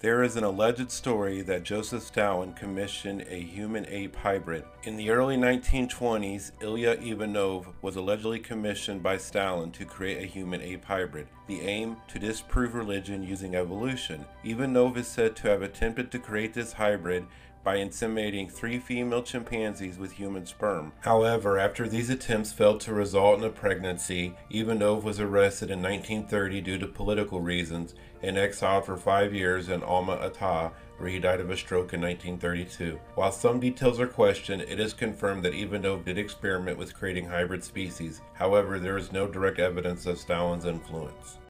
There is an alleged story that Joseph Stalin commissioned a human ape hybrid. In the early 1920s, Ilya Ivanov was allegedly commissioned by Stalin to create a human ape hybrid. The aim to disprove religion using evolution. Ivanov is said to have attempted to create this hybrid by inseminating three female chimpanzees with human sperm. However, after these attempts failed to result in a pregnancy, Ivanov was arrested in 1930 due to political reasons and exiled for five years in Alma-Ata, where he died of a stroke in 1932. While some details are questioned, it is confirmed that Ivanov did experiment with creating hybrid species. However, there is no direct evidence of Stalin's influence.